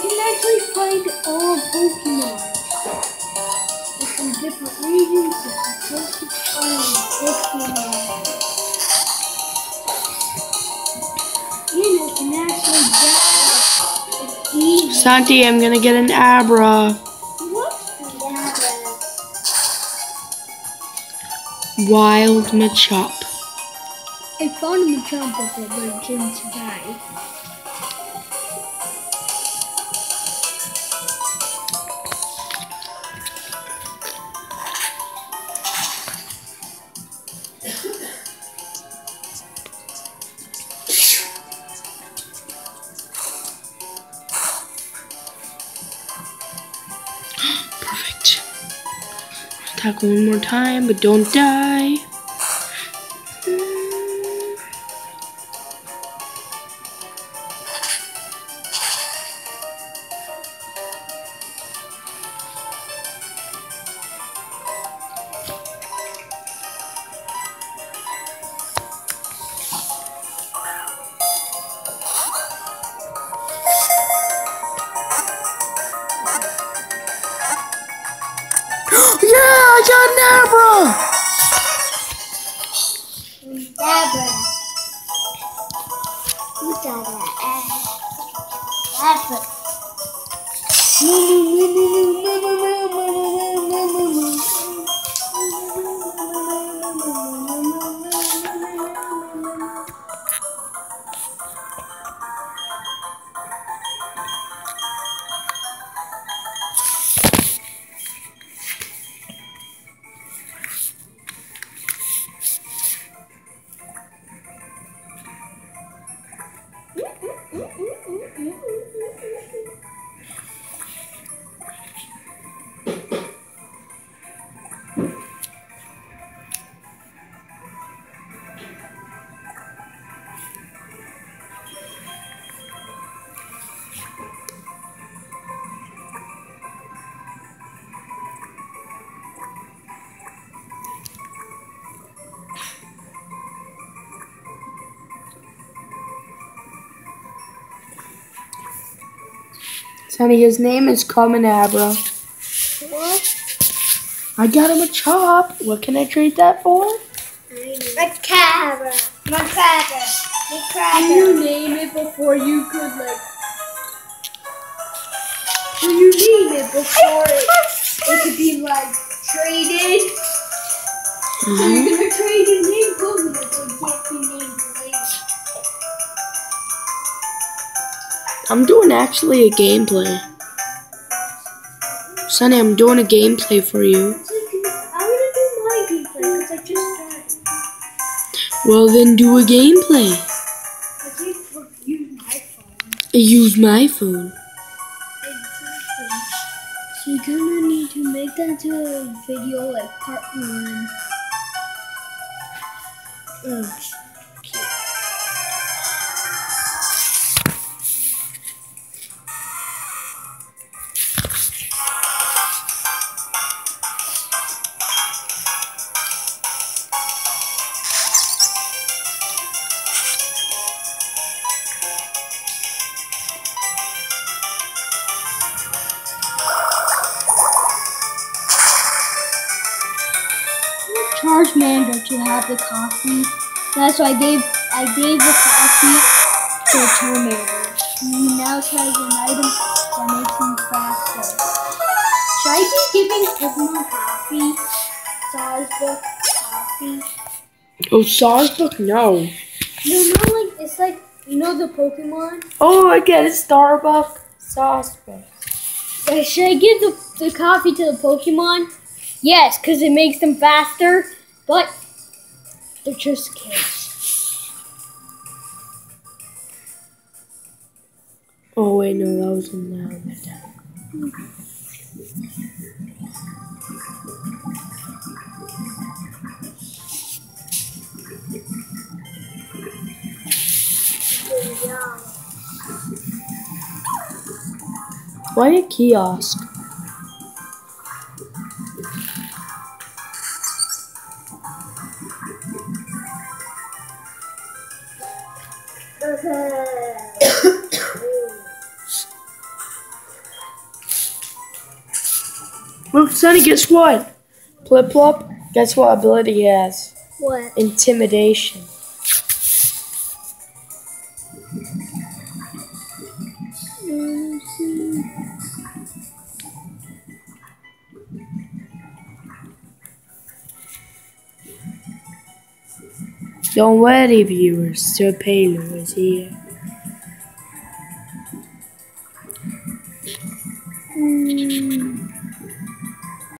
can actually find all Pokemon. Some different regions, different places, find Pokemon. And I can actually get Eevee. Santi, I'm gonna get an Abra. What's Wild Machop. I found Machamp before, but it didn't survive. Attack one more time, but don't die. Yeah, I got Sonny, his name is Common Abra. What? I got him a chop. What can I trade that for? Macabra. Macabra. Can you name it before you could like? Can you name it before it, it could be like traded? So Mhm. you're gonna trade a name Pokemon to get I'm doing actually a gameplay. Sonny, I'm doing a gameplay for you. It's like, I wanna do my gameplay because I just started. Well, then do a gameplay. I use my phone. Use my phone. Exactly. So you're gonna need to make that to a video like part one. Ugh. Charmander to have the coffee. That's why I gave I gave the coffee to Charmander. He now has an item that makes him faster. Should I be giving Pokemon coffee? Sawsbook coffee? Oh, Sawsbook? No. No, not like it's like you know the Pokemon. Oh, I get a Starbucks. Uh, Should I give the, the coffee to the Pokemon? Yes, because it makes them faster, but they're just kids. Oh, wait, no, that was in the tab. Why a kiosk? Look, Sonny, guess what? Flip Flop, guess what ability he has? What? Intimidation. Mm. Don't worry, viewers. Sir Palo is here.